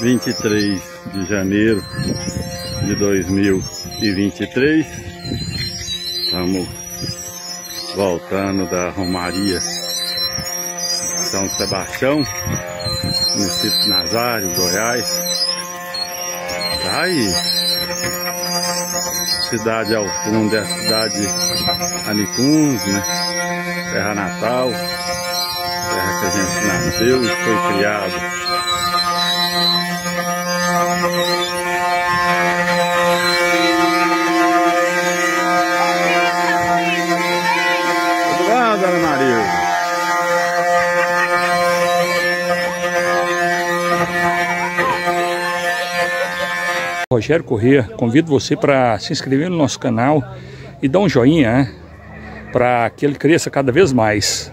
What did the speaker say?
23 de janeiro de 2023. Estamos voltando da Romaria São Sebastião, município Nazário, Goiás. Tá aí. Cidade ao fundo é a cidade Anicuns, né? Terra natal, terra que a gente nasceu e foi criado. Ana Maria. Rogério Corrêa, convido você para se inscrever no nosso canal e dar um joinha, né? Para que ele cresça cada vez mais.